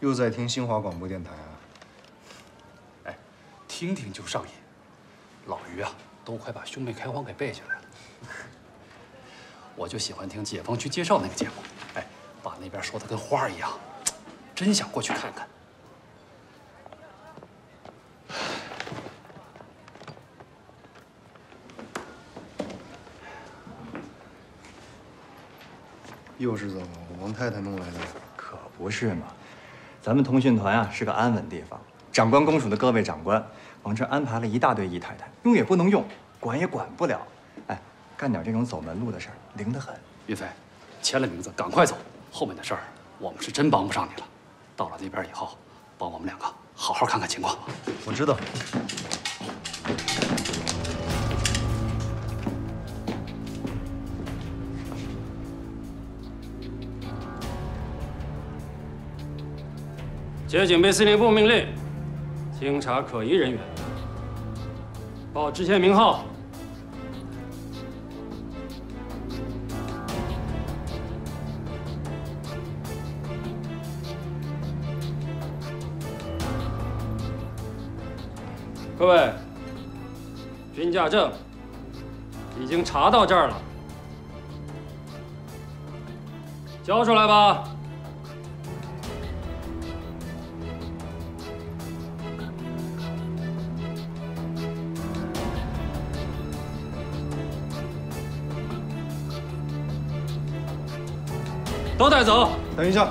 又在听新华广播电台啊？哎，听听就上瘾。老于啊，都快把兄妹开荒给背下来了。我就喜欢听解放区介绍那个节目，哎，把那边说的跟花儿一样，真想过去看看。又是怎么王太太弄来的？可不是嘛，咱们通讯团啊是个安稳地方，长官公署的各位长官往这安排了一大堆姨太太，用也不能用，管也管不了。哎，干点这种走门路的事儿，灵得很。云飞，签了名字，赶快走，后面的事儿我们是真帮不上你了。到了那边以后，帮我们两个好好看看情况。我知道。接警备司令部命令，清查可疑人员，报知县名号。各位，军驾证已经查到这儿了，交出来吧。都带走。等一下，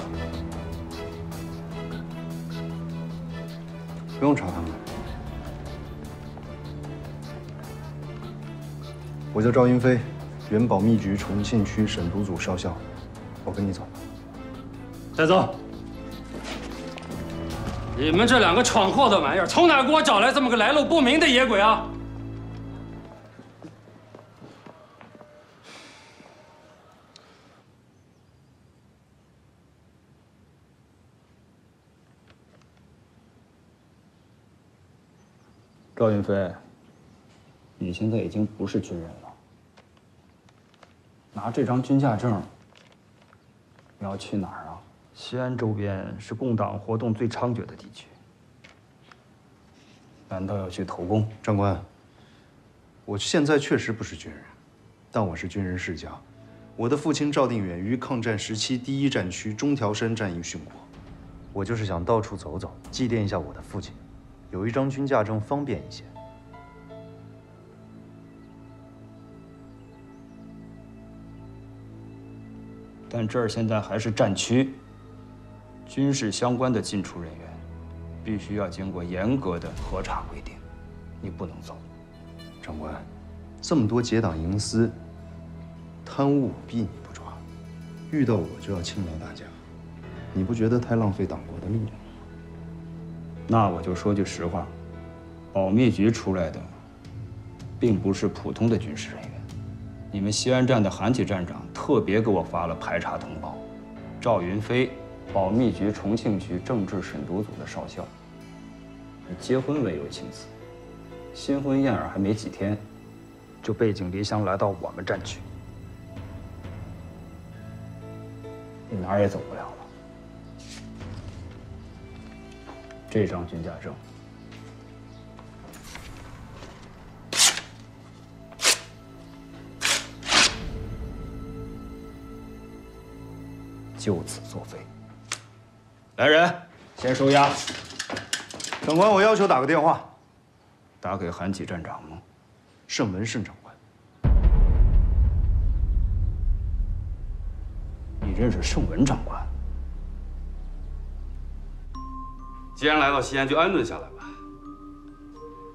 不用查他们。我叫赵云飞，原保密局重庆区审读组少校。我跟你走。带走。你们这两个闯祸的玩意儿，从哪给我找来这么个来路不明的野鬼啊？赵云飞，你现在已经不是军人了。拿这张军驾证，你要去哪儿啊？西安周边是共党活动最猖獗的地区。难道要去投共？长官，我现在确实不是军人，但我是军人世家。我的父亲赵定远于抗战时期第一战区中条山战役殉国，我就是想到处走走，祭奠一下我的父亲。有一张军驾证方便一些，但这儿现在还是战区，军事相关的进出人员必须要经过严格的核查规定，你不能走。长官，这么多结党营私、贪污舞弊你不抓，遇到我就要轻描大家，你不觉得太浪费党国的力量？那我就说句实话，保密局出来的，并不是普通的军事人员。你们西安站的韩启站长特别给我发了排查通报，赵云飞，保密局重庆局政治审读组的少校，以结婚为由请辞，新婚燕尔还没几天，就背井离乡来到我们战区，你哪儿也走不了。这张军驾证就此作废。来人，先收押。长官，我要求打个电话。打给韩启站长吗？盛文盛长官。你认识盛文长官？既然来到西安，就安顿下来吧。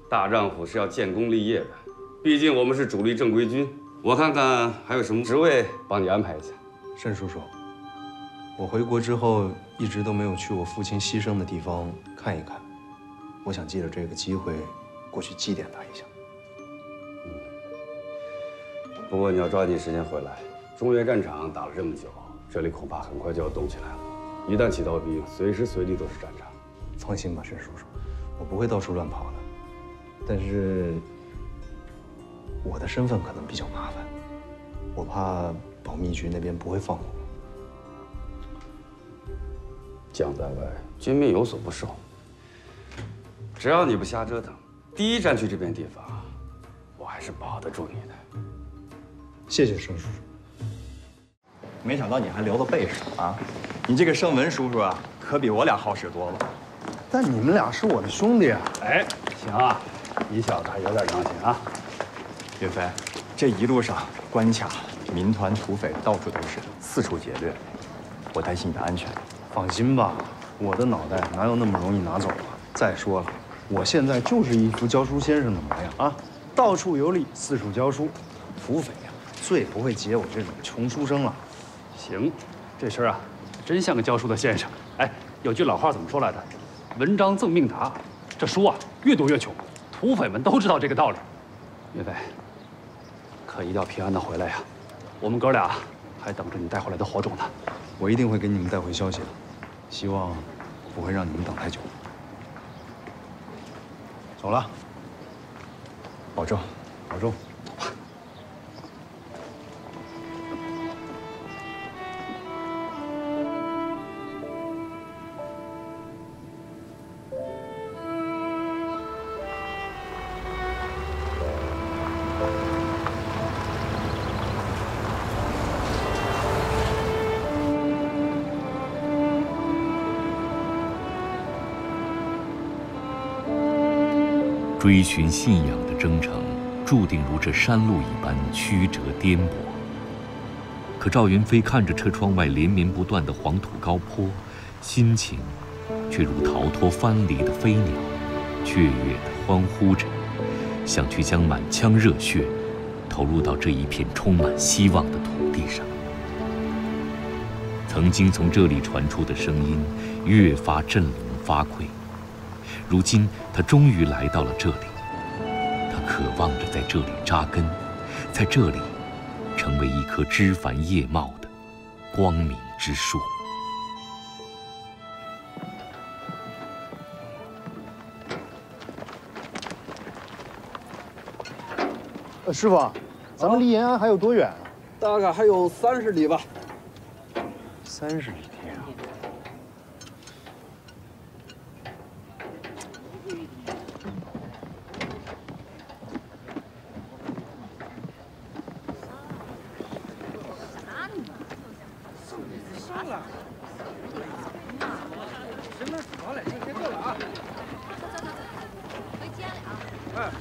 大丈夫是要建功立业的，毕竟我们是主力正规军。我看看还有什么职位帮你安排一下。沈叔叔，我回国之后一直都没有去我父亲牺牲的地方看一看，我想借着这个机会过去祭奠他一下。嗯。不过你要抓紧时间回来，中原战场打了这么久，这里恐怕很快就要动起来了。一旦起到兵，随时随地都是战场。放心吧，沈叔叔，我不会到处乱跑的。但是，我的身份可能比较麻烦，我怕保密局那边不会放过我。将在外，军民有所不受。只要你不瞎折腾，第一战区这片地方，我还是保得住你的。谢谢盛叔叔。没想到你还留了背手啊！你这个盛文叔叔啊，可比我俩好使多了。但你们俩是我的兄弟啊！哎，行啊，你小子还有点良心啊！岳飞，这一路上关卡、民团、土匪到处都是，四处劫掠，我担心你的安全。放心吧，我的脑袋哪有那么容易拿走啊？再说了，我现在就是一副教书先生的模样啊，到处游历，四处教书。土匪呀，最不会劫我这种穷书生了。行，这事儿啊，真像个教书的先生。哎，有句老话怎么说来着？文章赠命达。这书啊，越读越穷。土匪们都知道这个道理。岳飞，可一定要平安的回来呀！我们哥俩还等着你带回来的火种呢。我一定会给你们带回消息的，希望不会让你们等太久。走了，保重，保重。追寻信仰的征程，注定如这山路一般曲折颠簸。可赵云飞看着车窗外连绵不断的黄土高坡，心情却如逃脱藩篱的飞鸟，雀跃地欢呼着，想去将满腔热血投入到这一片充满希望的土地上。曾经从这里传出的声音，越发振聋发聩。如今，他终于来到了这里。他渴望着在这里扎根，在这里成为一棵枝繁叶茂的光明之树。呃，师傅，咱们离延安还有多远啊？大概还有三十里吧。三十里地啊！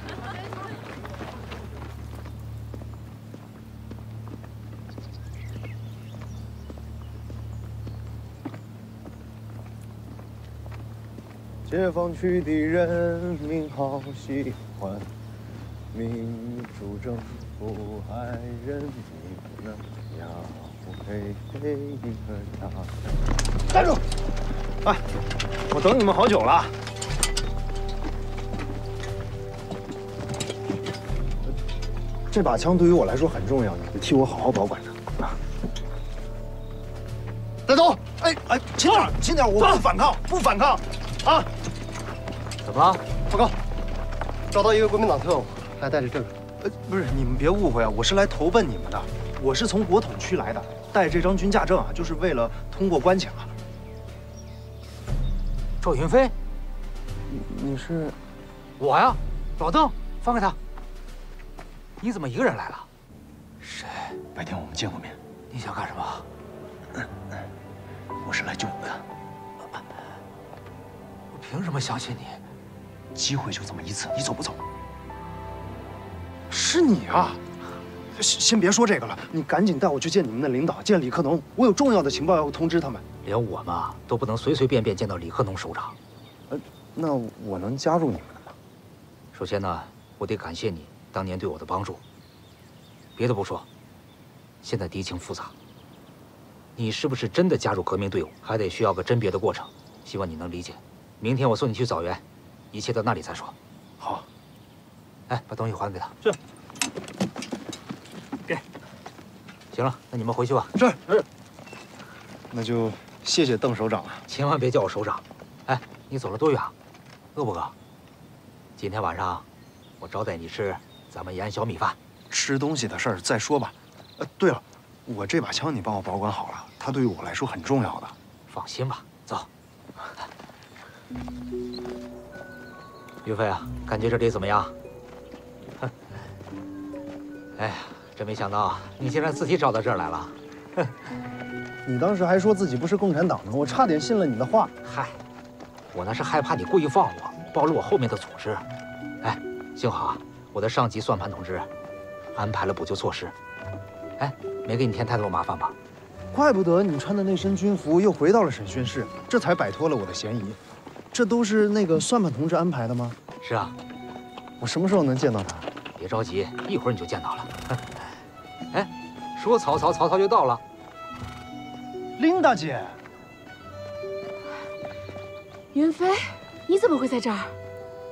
解放区的人民好喜欢民主政府爱人民呐，呀呼嘿嘿一个家。站住！哎，我等你们好久了。这把枪对于我来说很重要，你们替我好好保管着啊！带走！哎哎，轻点，轻点，我不反抗，不反抗，啊！怎么了？报告，找到一个国民党特务，还带着这个。呃，不是，你们别误会啊，我是来投奔你们的，我是从国统区来的，带这张军驾证啊，就是为了通过关卡。赵云飞，你你是？我呀，老邓，放开他。你怎么一个人来了？谁？白天我们见过面。你想干什么？我是来救你的。我凭什么相信你？机会就这么一次，你走不走？是你啊！先先别说这个了，你赶紧带我去见你们的领导，见李克农，我有重要的情报要通知他们。连我们都不能随随便便见到李克农首长。呃，那我能加入你们的吗？首先呢，我得感谢你当年对我的帮助。别的不说，现在敌情复杂，你是不是真的加入革命队伍，还得需要个甄别的过程。希望你能理解。明天我送你去枣园，一切到那里再说。好。哎，把东西还给他。是。给。行了，那你们回去吧。是是。那就谢谢邓首长了。千万别叫我首长。哎，你走了多远？饿不饿？今天晚上我招待你吃咱们延安小米饭。吃东西的事儿再说吧。呃，对了，我这把枪你帮我保管好了，它对于我来说很重要的。放心吧，走。于飞啊，感觉这里怎么样？哎呀，真没想到你竟然自己找到这儿来了。你当时还说自己不是共产党呢，我差点信了你的话。嗨，我那是害怕你故意放我，暴露我后面的组织。哎，幸好啊，我的上级算盘同志安排了补救措施。哎，没给你添太多麻烦吧？怪不得你穿的那身军服又回到了审讯室，这才摆脱了我的嫌疑。这都是那个算盘同志安排的吗？是啊。我什么时候能见到他？别着急，一会儿你就见到了。哎，说曹操，曹操就到了。琳达姐，云飞，你怎么会在这儿？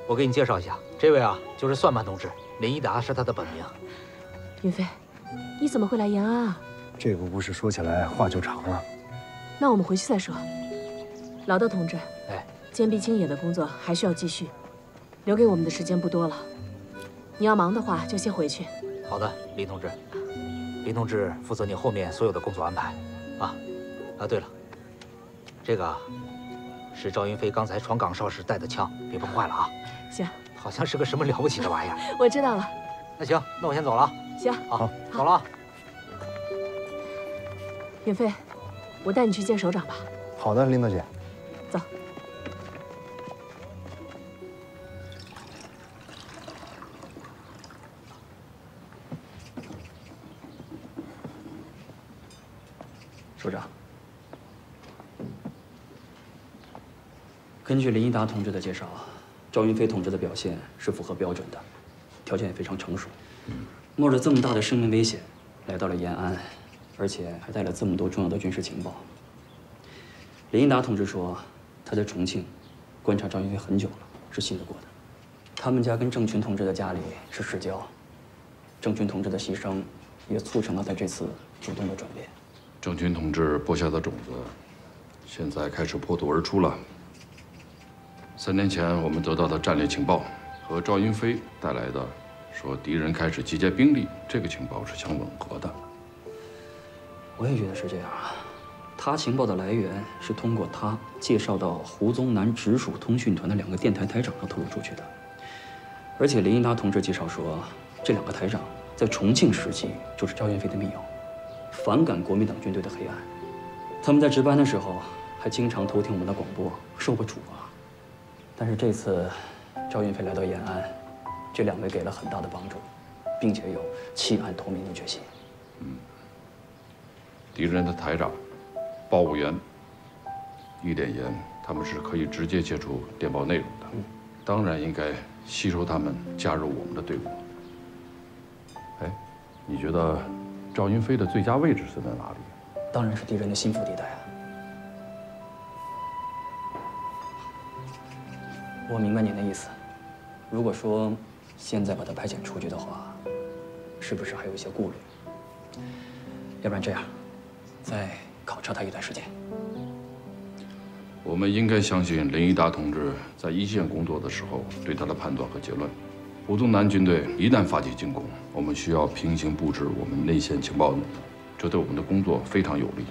我给你介绍一下，这位啊，就是算盘同志，林一达是他的本名。云飞，你怎么会来延安啊？这个故事说起来话就长了。那我们回去再说。劳德同志，哎，坚壁清野的工作还需要继续，留给我们的时间不多了。你要忙的话，就先回去。好的，林同志。林同志负责你后面所有的工作安排。啊，啊，对了，这个是赵云飞刚才闯岗哨时带的枪，别碰坏了啊。行。好像是个什么了不起的玩意儿。我知道了。那行，那我先走了。行，好，走了。云飞，我带你去见首长吧。好的，林大姐。走。首长，根据林一达同志的介绍，赵云飞同志的表现是符合标准的，条件也非常成熟。冒着这么大的生命危险来到了延安，而且还带了这么多重要的军事情报。林一达同志说，他在重庆观察赵云飞很久了，是信得过的。他们家跟郑群同志的家里是世交，郑群同志的牺牲也促成了他这次主动的转变。郑群同志播下的种子，现在开始破土而出了。三年前我们得到的战略情报和赵云飞带来的说敌人开始集结兵力，这个情报是相吻合的。我也觉得是这样啊。他情报的来源是通过他介绍到胡宗南直属通讯团的两个电台台长透露出去的。而且林一达同志介绍说，这两个台长在重庆时期就是赵云飞的密友。反感国民党军队的黑暗，他们在值班的时候还经常偷听我们的广播，受过处罚。但是这次赵云飞来到延安，这两位给了很大的帮助，并且有弃暗投明的决心。嗯，敌人的台长、报务员、一点盐，他们是可以直接接触电报内容的，当然应该吸收他们，加入我们的队伍。哎，你觉得？赵云飞的最佳位置是在哪里？当然是敌人的心腹地带啊！我明白您的意思。如果说现在把他派遣出去的话，是不是还有一些顾虑？要不然这样，再考察他一段时间。我们应该相信林一达同志在一线工作的时候对他的判断和结论。胡宗南军队一旦发起进攻，我们需要平行布置我们内线情报这对我们的工作非常有利。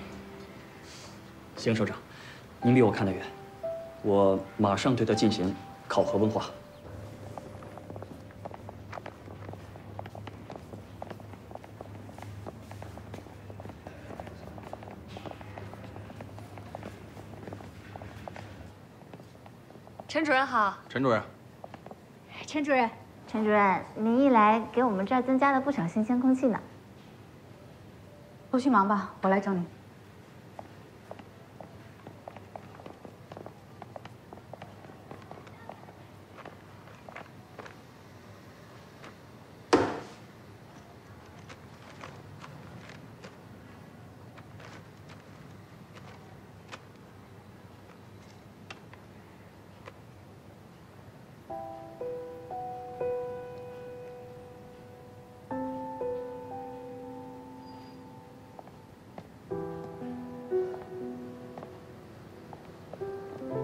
行，首长，您比我看得远，我马上对他进行考核问话。陈主任好。陈主任。陈主任。陈主任，您一来，给我们这儿增加了不少新鲜空气呢。后续忙吧，我来找你。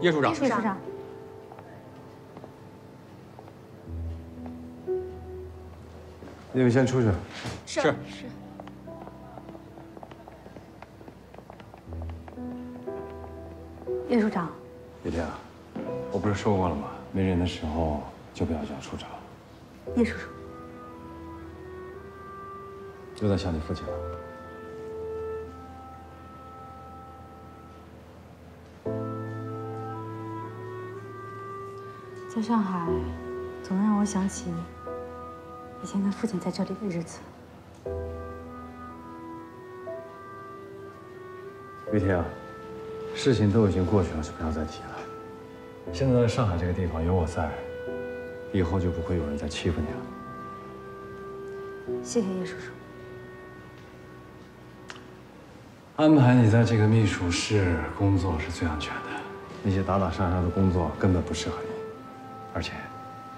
叶处长，叶处长，你们先出去。是是。叶处长，叶天，我不是说过了吗？没人的时候就不要叫处长，叶叔叔，又在想你父亲了。在上海，总让我想起以前跟父亲在这里的日子。雨婷，事情都已经过去了，就不要再提了。现在在上海这个地方有我在，以后就不会有人再欺负你了。谢谢叶叔叔。安排你在这个秘书室工作是最安全的，那些打打杀杀的工作根本不适合你。而且，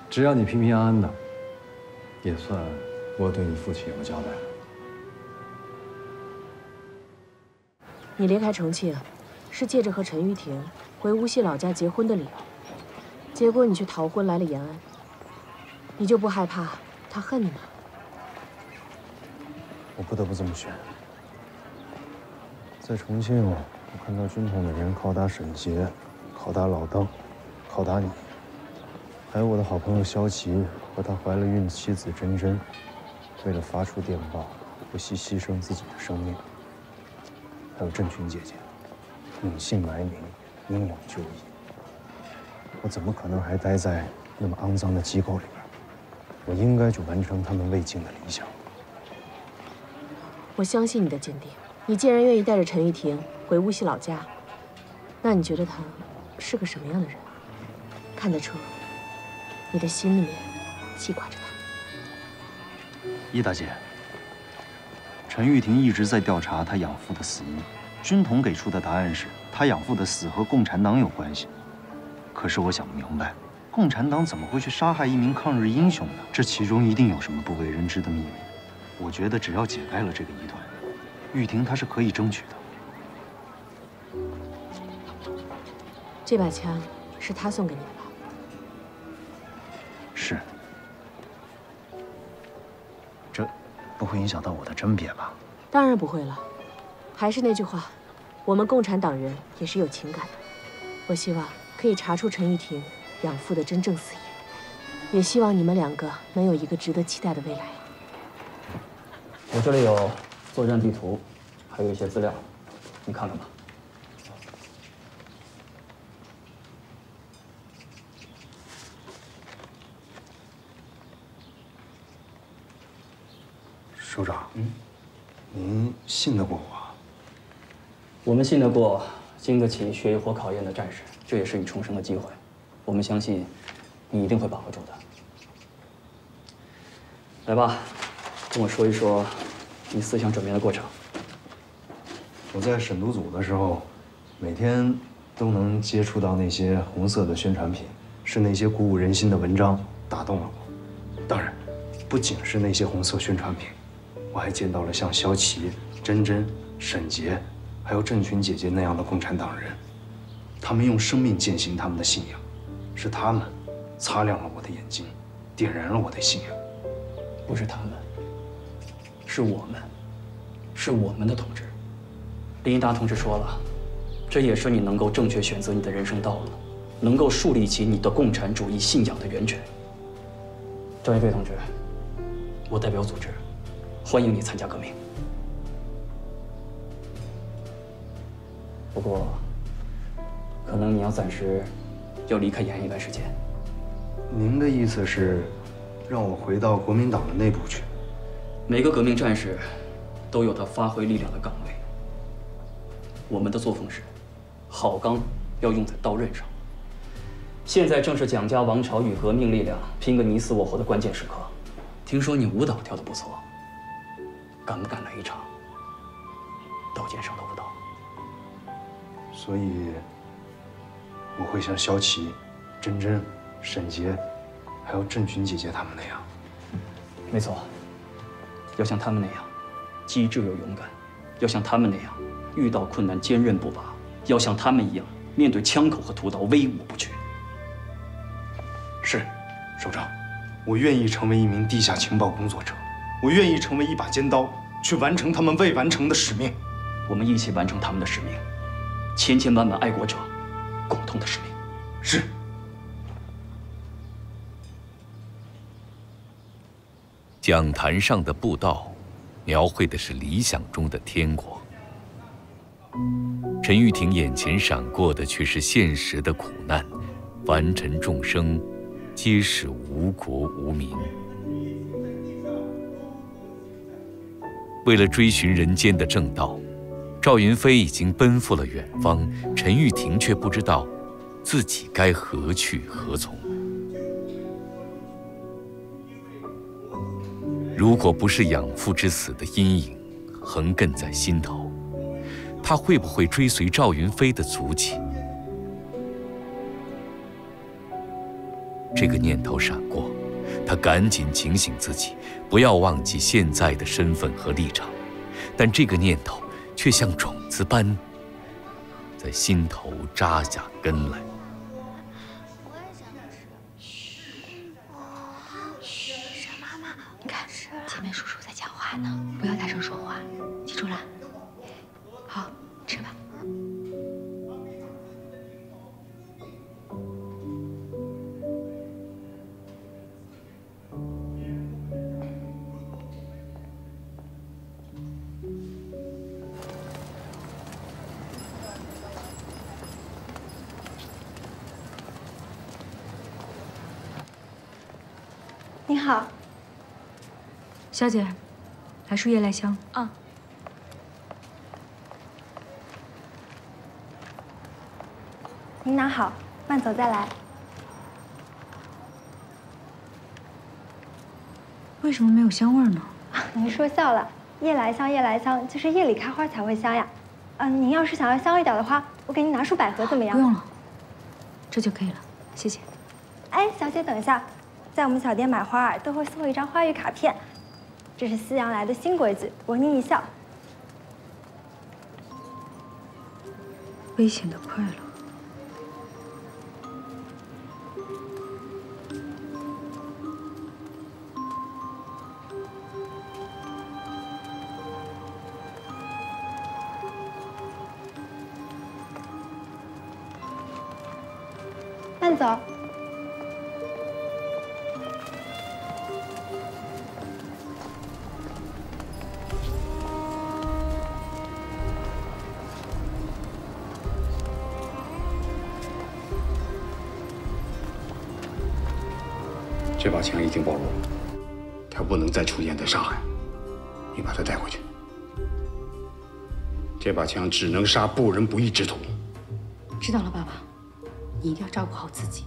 只要你平平安安的，也算我对你父亲有个交代了。你离开重庆，是借着和陈玉婷回无锡老家结婚的理由。结果你却逃婚来了延安，你就不害怕他恨你吗？我不得不这么选。在重庆，我看到军统的人拷打沈杰，拷打老邓，拷打你，还有我的好朋友萧琪和他怀了孕的妻子珍珍，为了发出电报，不惜牺牲自己的生命。还有郑群姐姐，隐姓埋名，英勇就义。我怎么可能还待在那么肮脏的机构里边？我应该去完成他们未尽的理想。我相信你的坚定。你既然愿意带着陈玉婷回无锡老家，那你觉得他是个什么样的人？看得出，你的心里面记挂着他。易大姐，陈玉婷一直在调查她养父的死因，军统给出的答案是她养父的死和共产党有关系。可是我想不明白，共产党怎么会去杀害一名抗日英雄呢？这其中一定有什么不为人知的秘密。我觉得只要解开了这个疑团。玉婷，她是可以争取的。这把枪是他送给你的会影响到我的甄别吧？当然不会了。还是那句话，我们共产党人也是有情感的。我希望可以查出陈玉婷养父的真正死因，也希望你们两个能有一个值得期待的未来。我这里有。作战地图，还有一些资料，你看看吧。首长，嗯，您信得过我？我们信得过经得起血与火考验的战士，这也是你重生的机会。我们相信，你一定会把握住的。来吧，跟我说一说。你思想转变的过程。我在审读组的时候，每天都能接触到那些红色的宣传品，是那些鼓舞人心的文章打动了我。当然，不仅是那些红色宣传品，我还见到了像萧琪、珍珍、沈杰，还有郑群姐姐那样的共产党人。他们用生命践行他们的信仰，是他们擦亮了我的眼睛，点燃了我的信仰。不是他们。是我们，是我们的同志。林达同志说了，这也是你能够正确选择你的人生道路，能够树立起你的共产主义信仰的源泉。张一飞同志，我代表组织，欢迎你参加革命。不过，可能你要暂时要离开延安一段时间。您的意思是，让我回到国民党的内部去？每个革命战士都有他发挥力量的岗位。我们的作风是，好钢要用在刀刃上。现在正是蒋家王朝与革命力量拼个你死我活的关键时刻。听说你舞蹈跳得不错，敢不敢来一场刀尖上的舞蹈？所以我会像萧琪、珍珍、沈杰，还有郑群姐姐他们那样。没错。要像他们那样，机智又勇敢；要像他们那样，遇到困难坚韧不拔；要像他们一样，面对枪口和屠刀威武不屈。是，首长，我愿意成为一名地下情报工作者，我愿意成为一把尖刀，去完成他们未完成的使命。我们一起完成他们的使命千千万万爱国者共同的使命。是。讲坛上的步道描绘的是理想中的天国。陈玉婷眼前闪过的却是现实的苦难凡尘众生皆是无国无民。为了追寻人间的正道，赵云飞已经奔赴了远方，陈玉婷却不知道自己该何去何从。如果不是养父之死的阴影横亘在心头，他会不会追随赵云飞的足迹？这个念头闪过，他赶紧警醒自己，不要忘记现在的身份和立场。但这个念头却像种子般在心头扎下根来。沈妈妈，你看，前面叔叔在讲话呢，你好，小姐，来束夜来香。啊。您拿好，慢走再来。为什么没有香味呢？您说笑了，夜来香，夜来香就是夜里开花才会香呀。嗯，您要是想要香一点的话，我给您拿束百合怎么样？不用了，这就可以了，谢谢。哎，小姐，等一下，在我们小店买花儿都会送一张花语卡片，这是夕阳来的新规矩，博您一笑。危险的快乐。再出现在上海。你把他带回去。这把枪只能杀不仁不义之徒。知道了，爸爸，你一定要照顾好自己。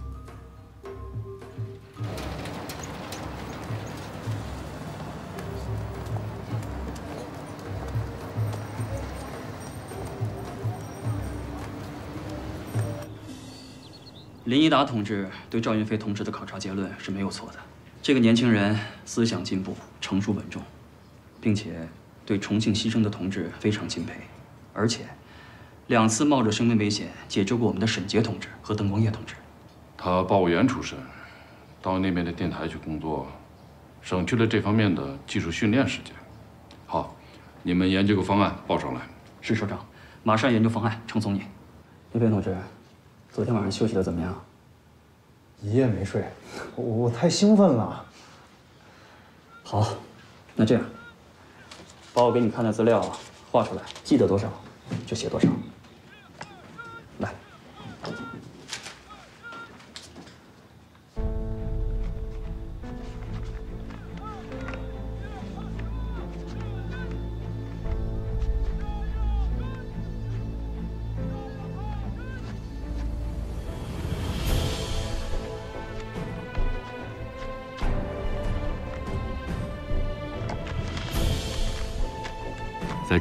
林一达同志对赵云飞同志的考察结论是没有错的。这个年轻人思想进步、成熟稳重，并且对重庆牺牲的同志非常敬佩，而且两次冒着生命危险解救过我们的沈杰同志和邓光业同志。他报务员出身，到那边的电台去工作，省去了这方面的技术训练时间。好，你们研究个方案报上来。是首长，马上研究方案，呈送你。林飞同志，昨天晚上休息的怎么样？一夜没睡，我太兴奋了。好，那这样，把我给你看的资料画出来，记得多少就写多少。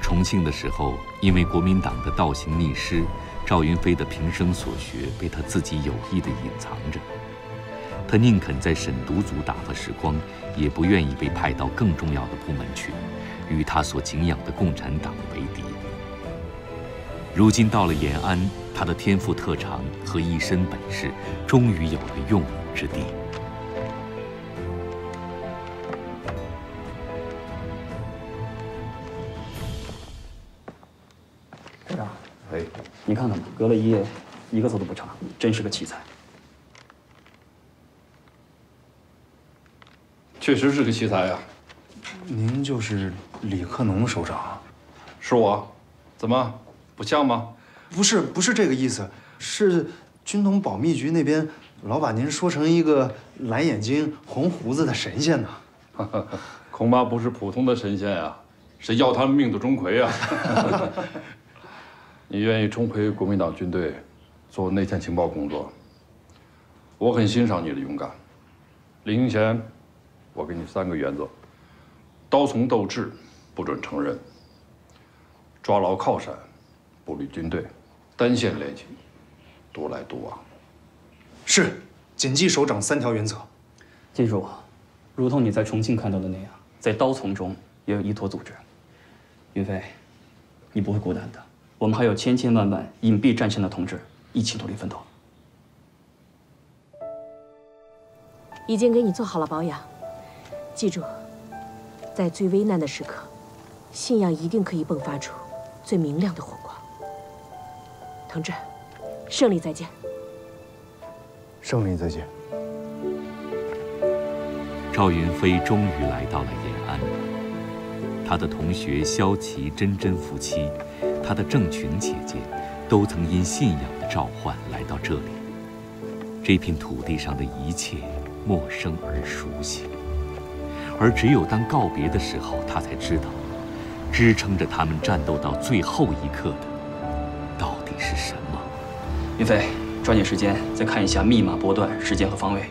重庆的时候，因为国民党的倒行逆施，赵云飞的平生所学被他自己有意的隐藏着。他宁肯在沈独组打发时光，也不愿意被派到更重要的部门去，与他所敬仰的共产党为敌。如今到了延安，他的天赋特长和一身本事，终于有了用武之地。了一夜，一个字都不差，真是个奇才。确实是个奇才呀。您就是李克农首长？是我，怎么不像吗？不是，不是这个意思，是军统保密局那边老把您说成一个蓝眼睛、红胡子的神仙呢。恐怕不是普通的神仙呀，是要他们命的钟馗呀。你愿意重回国民党军队，做内线情报工作，我很欣赏你的勇敢。临行前，我给你三个原则：刀从斗志，不准承认；抓牢靠山，不离军队；单线联勤，独来独往。是，谨记首长三条原则。记住，如同你在重庆看到的那样，在刀丛中也有依托组织。云飞，你不会孤单的。我们还有千千万万隐蔽战线的同志一起努力奋斗。已经给你做好了保养，记住，在最危难的时刻，信仰一定可以迸发出最明亮的火光。同志，胜利再见！胜利再见！赵云飞终于来到了延安，他的同学萧琪、珍珍夫妻。他的郑群姐姐，都曾因信仰的召唤来到这里。这片土地上的一切陌生而熟悉，而只有当告别的时候，他才知道，支撑着他们战斗到最后一刻的，到底是什么。云飞，抓紧时间再看一下密码波段、时间和方位，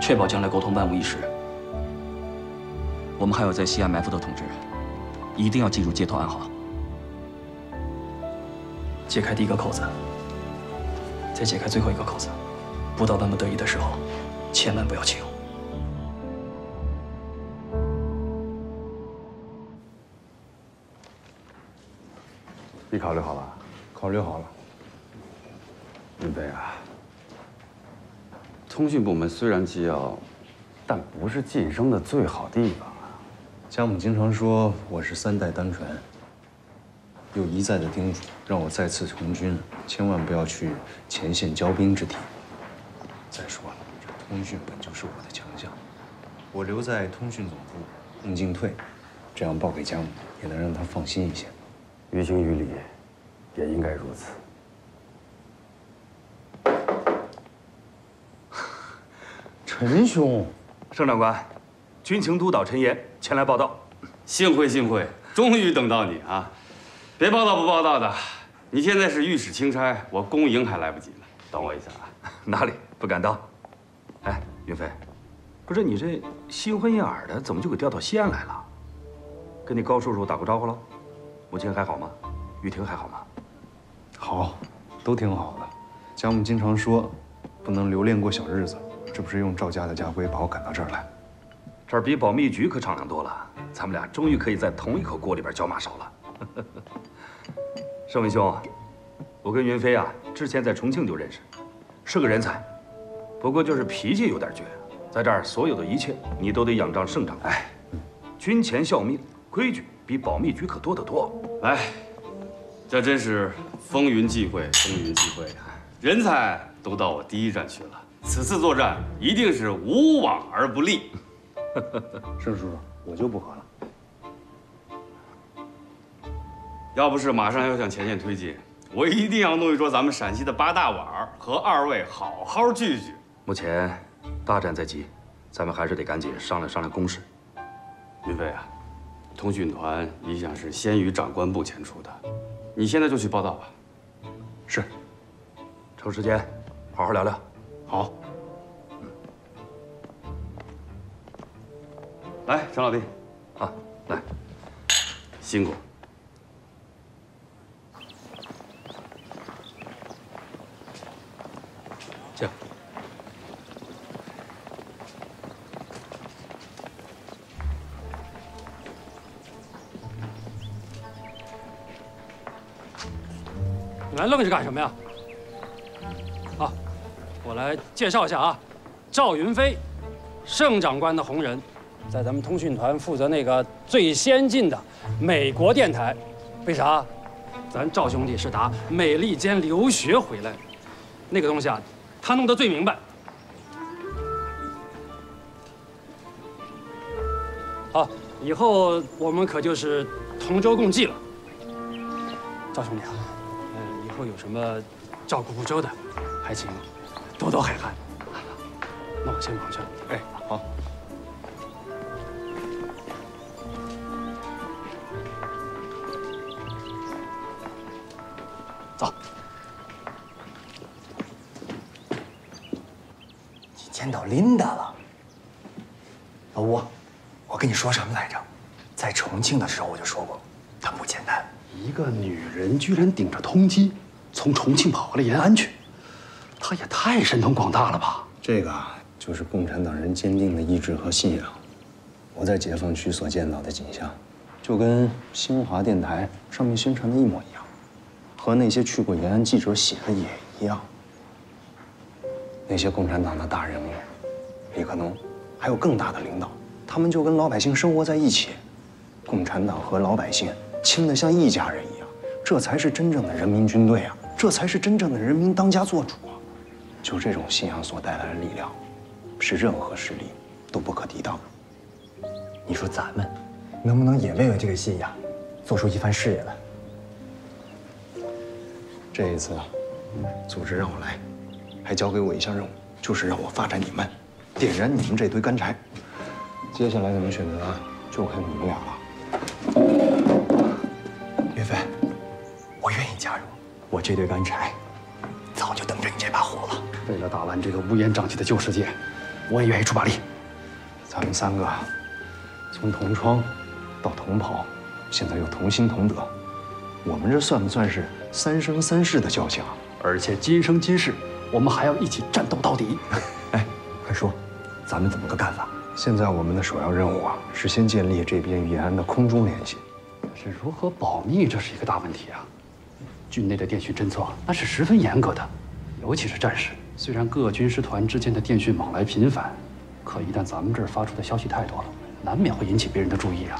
确保将来沟通万无一失。我们还有在西安埋伏的同志，一定要记住接头暗号。解开第一个扣子，再解开最后一个扣子。不到万不得已的时候，千万不要启用。你考虑好了？考虑好了。云飞啊，通讯部门虽然机要，但不是晋升的最好地方啊。家母经常说我是三代单传。又一再的叮嘱，让我再次从军，千万不要去前线交兵之地。再说了，这通讯本就是我的强项，我留在通讯总部，共进退，这样报给家母，也能让她放心一些。于情于理，也应该如此。陈兄，盛长官，军情督导陈岩前来报道。幸会幸会，终于等到你啊！别报道不报道的，你现在是御史钦差，我恭迎还来不及呢。等我一下啊，哪里不敢当。哎，云飞，不是你这新婚燕尔的，怎么就给调到西安来了？跟你高叔叔打过招呼了？母亲还好吗？玉婷还好吗？好，都挺好的。家母经常说，不能留恋过小日子，这不是用赵家的家规把我赶到这儿来。这儿比保密局可敞亮多了，咱们俩终于可以在同一口锅里边搅马勺了。盛文兄，我跟云飞啊，之前在重庆就认识，是个人才，不过就是脾气有点倔。在这儿，所有的一切你都得仰仗盛长。哎，军前效命，规矩比保密局可多得多。哎，这真是风云际会，风云际会啊！人才都到我第一站去了，此次作战一定是无往而不利。盛叔叔，我就不喝了。要不是马上要向前线推进，我一定要弄一桌咱们陕西的八大碗和二位好好聚聚。目前大战在即，咱们还是得赶紧商量商量公事。云飞啊，通讯团一向是先于长官部前出的，你现在就去报道吧。是，抽时间好好聊聊。好。来，陈老弟，啊，来，辛苦。还愣着干什么呀？好，我来介绍一下啊，赵云飞，盛长官的红人，在咱们通讯团负责那个最先进的美国电台。为啥？咱赵兄弟是打美利坚留学回来的，那个东西啊，他弄得最明白。好，以后我们可就是同舟共济了。赵兄弟啊，后有什么照顾不周的，还请多多海涵。那我先忙去了。哎，好。走。你见到琳达了，老吴，我跟你说什么来着？在重庆的时候我就说过，她不简单。一个女人居然顶着通缉，从重庆跑回了延安去，他也太神通广大了吧？这个，就是共产党人坚定的意志和信仰。我在解放区所见到的景象，就跟新华电台上面宣传的一模一样，和那些去过延安记者写的也一样。那些共产党的大人物，李克农，还有更大的领导，他们就跟老百姓生活在一起，共产党和老百姓亲得像一家人一样，这才是真正的人民军队啊！这才是真正的人民当家作主啊！就这种信仰所带来的力量，是任何势力都不可抵挡的。你说咱们能不能也为了这个信仰，做出一番事业来？这一次，组织让我来，还交给我一项任务，就是让我发展你们，点燃你们这堆干柴。接下来怎么选择，就看你们俩了。我这堆干柴早就等着你这把火了。为了打烂这个乌烟瘴气的旧世界，我也愿意出把力。咱们三个从同窗到同袍，现在又同心同德，我们这算不算是三生三世的交情啊？而且今生今世，我们还要一起战斗到底。哎，快说，咱们怎么个干法？现在我们的首要任务啊，是先建立这边延安的空中联系。是如何保密，这是一个大问题啊。军内的电讯侦测那是十分严格的，尤其是战士。虽然各军师团之间的电讯往来频繁，可一旦咱们这儿发出的消息太多了，难免会引起别人的注意啊。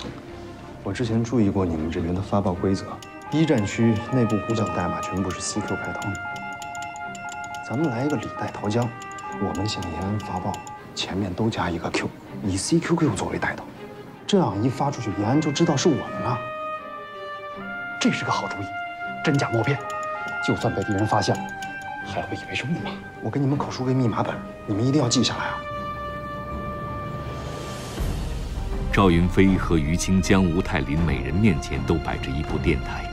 我之前注意过你们这边的发报规则，一战区内部呼叫代码全部是 CQ 开头。咱们来一个李代桃僵，我们向延安发报，前面都加一个 Q，以 CQQ 作为带头，这样一发出去，延安就知道是我们了。这是个好主意，真假莫辨，就算被敌人发现了，还会以为是密码。我给你们口述个密码本，你们一定要记下来啊。赵云飞和于清江、吴泰林每人面前都摆着一部电台，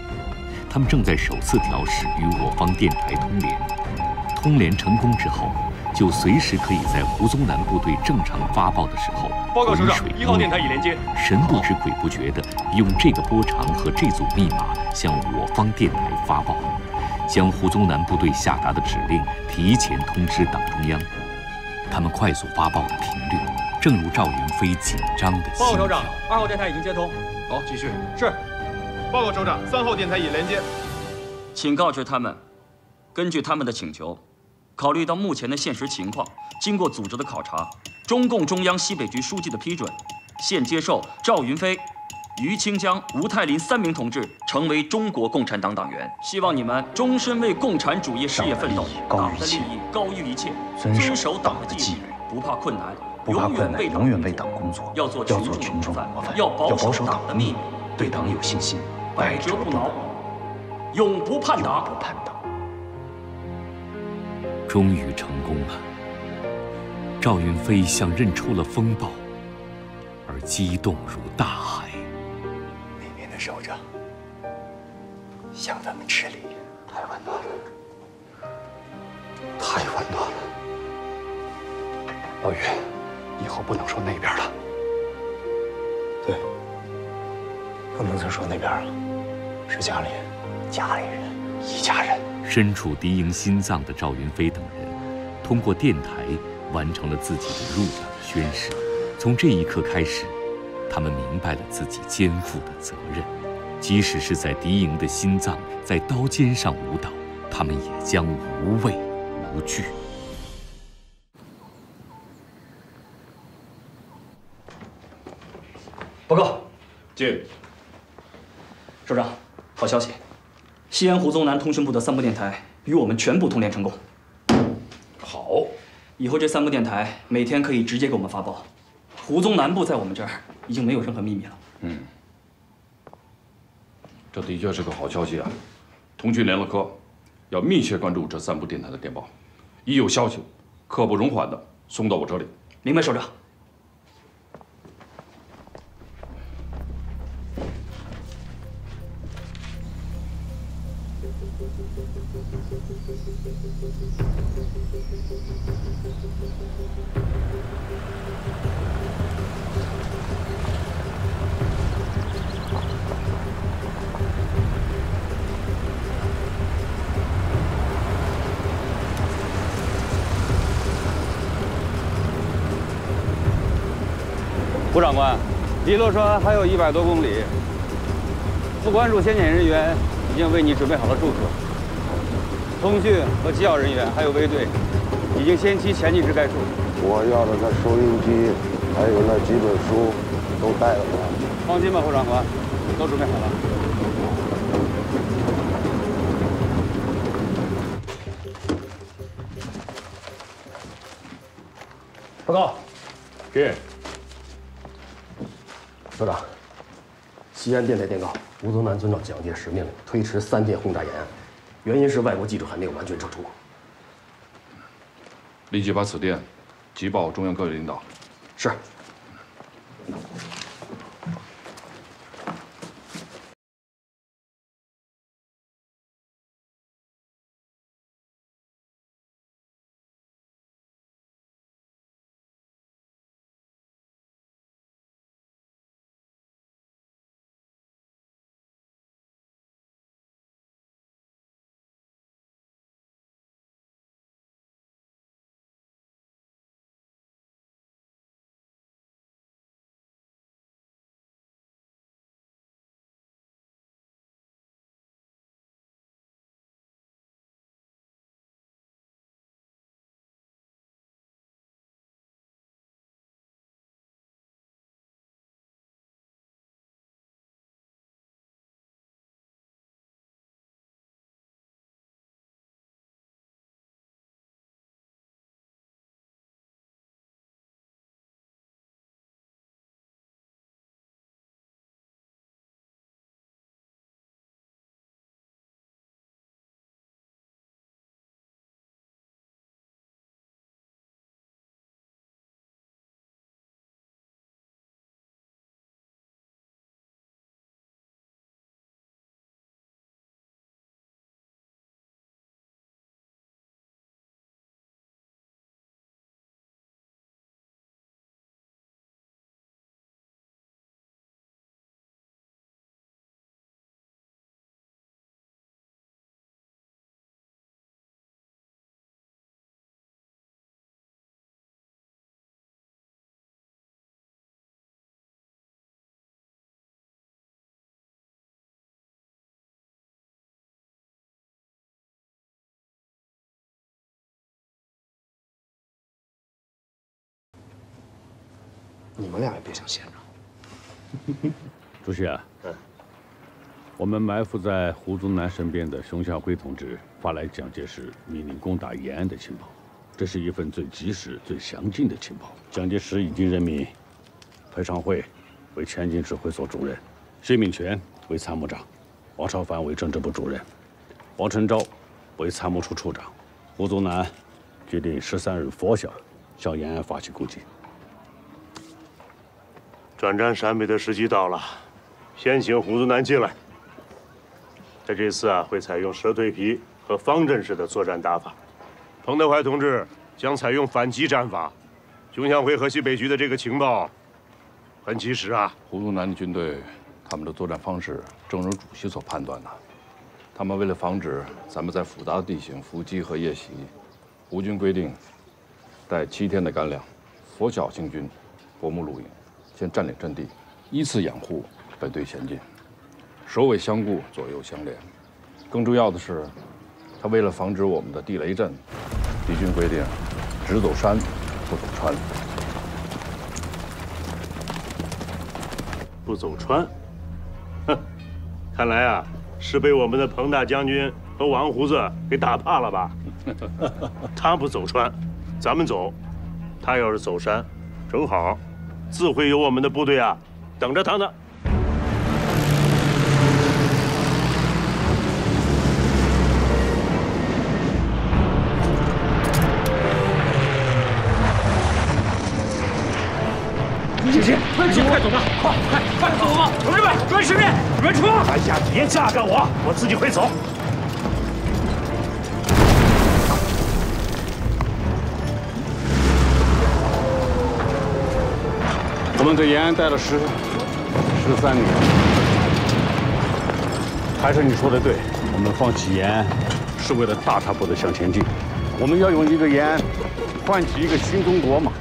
他们正在首次调试与我方电台通联。通联成功之后，就随时可以在胡宗南部队正常发报的时候，报告首长一号电台已连接神不知鬼不觉地用这个波长和这组密码向我方电台发报，将胡宗南部队下达的指令提前通知党中央。他们快速发报的频率，正如赵云飞紧张的心报告首长。，二号电台已经接通。好，继续。是。报告首长，三号电台已连接。请告知他们，根据他们的请求，考虑到目前的现实情况，经过组织的考察，中共中央西北局书记的批准，现接受赵云飞、于清江、吴泰林三名同志成为中国共产党党员。希望你们终身为共产主义事业奋斗，党的利益高于一切，遵守党的纪律，不怕困难，永远为永远为党工作，要做群众模范，要保守守党的秘密，对党有信心，百折不挠，永不叛党。终于成功了。赵云飞像认出了风暴，而激动如大海。那边的首长向咱们致礼，太温暖了，太温暖了。老于，以后不能说那边了。对，不能再说那边了，是家里人，家里人，一家人。身处敌营心脏的赵云飞通过电台完成了自己的入党宣誓。从这一刻开始，他们明白了自己肩负的责任，即使是在敌营的心脏，在刀尖上舞蹈，他们也将无畏无惧。报告，进。首长，好消息，西安胡宗南通讯部的三部电台与我们全部通联成功。好，以后这三部电台每天可以直接给我们发报。胡宗南部在我们这儿已经没有任何秘密了。嗯，这的确是个好消息啊！通讯联络科要密切关注这三部电台的电报，一有消息，刻不容缓的送到我这里。明白，首长。胡长官，离洛川还有一百多公里。副官署先遣人员已经为你准备好了住所，通讯和机要人员还有卫队已经先期前进至该处。我要的那收音机，还有那几本书，都带了吗？放心吧，胡长官，都准备好了。报告，是。首长，西安电台电告：吴宗南遵照蒋介石命令推迟三天轰炸延安，原因是外国记者还没有完全撤出。立即把此电急报中央各位领导。是。你们俩也别想闲着。主席啊，嗯我们埋伏在胡宗南身边的熊向晖同志发来蒋介石命令攻打延安的情报，这是一份最及时、最详尽的情报。蒋介石已经任命裴昌会为前进指挥所主任，谢敏全为参谋长，王超凡为政治部主任，王承昭为参谋处处长。胡宗南决定十三日拂晓向延安发起攻击。转战陕北的时机到了，先请胡宗南进来。他这次啊，会采用蛇蜕皮和方阵式的作战打法。彭德怀同志将采用反击战法。熊向晖和西北局的这个情报很及时啊。胡宗南的军队，他们的作战方式正如主席所判断的。他们为了防止咱们在复杂的地形伏击和夜袭，胡军规定，带七天的干粮，拂晓行军，薄暮露营。先占领阵地，依次掩护本队前进，首尾相顾，左右相连。更重要的是，他为了防止我们的地雷阵，敌军规定只走山，不走川。不走川？哼，看来啊，是被我们的彭大将军和王胡子给打怕了吧？他不走川，咱们走；他要是走山，正好。自会有我们的部队啊，等着他呢。快走吧！快快快走吧！同志们，准备吃面，准备出发！哎呀，别吓着我，我自己会走。我们在延安待了十十三年，还是你说的对，我们放弃延安是为了大踏步的向前进。我们要用一个延安换取一个新中国嘛。